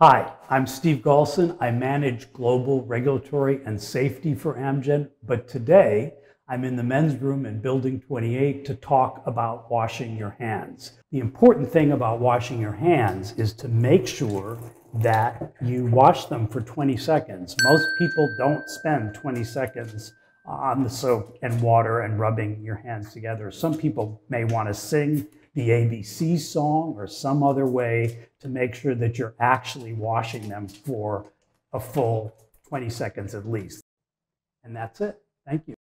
Hi, I'm Steve Galson. I manage global regulatory and safety for Amgen, but today I'm in the men's room in Building 28 to talk about washing your hands. The important thing about washing your hands is to make sure that you wash them for 20 seconds. Most people don't spend 20 seconds on the soap and water and rubbing your hands together. Some people may want to sing the ABC song or some other way to make sure that you're actually washing them for a full 20 seconds at least. And that's it. Thank you.